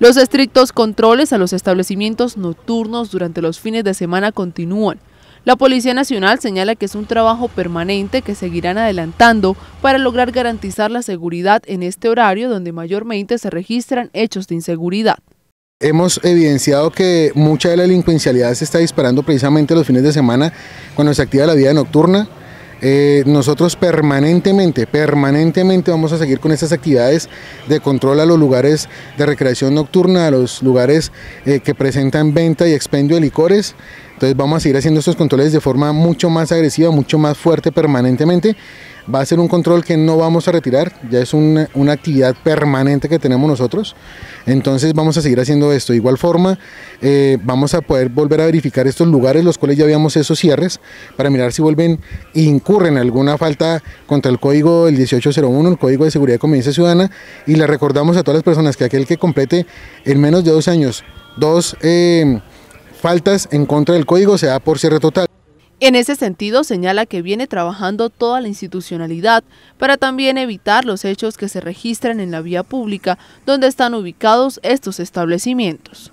Los estrictos controles a los establecimientos nocturnos durante los fines de semana continúan. La Policía Nacional señala que es un trabajo permanente que seguirán adelantando para lograr garantizar la seguridad en este horario donde mayormente se registran hechos de inseguridad. Hemos evidenciado que mucha de la delincuencialidad se está disparando precisamente los fines de semana cuando se activa la vida nocturna, eh, nosotros permanentemente, permanentemente vamos a seguir con estas actividades de control a los lugares de recreación nocturna, a los lugares eh, que presentan venta y expendio de licores. Entonces vamos a seguir haciendo estos controles de forma mucho más agresiva, mucho más fuerte permanentemente. Va a ser un control que no vamos a retirar, ya es una, actividad permanente que tenemos nosotros, entonces vamos a seguir haciendo esto. De igual forma, eh, vamos a poder volver a verificar estos lugares, los cuales ya habíamos esos cierres, para mirar si vuelven e incurren alguna falta contra el código del 1801, el Código de Seguridad y Convivencia Ciudadana, y le recordamos a todas las personas que aquel que complete en menos de dos años dos eh, faltas en contra del código se da por cierre total. En ese sentido, señala que viene trabajando toda la institucionalidad para también evitar los hechos que se registran en la vía pública donde están ubicados estos establecimientos.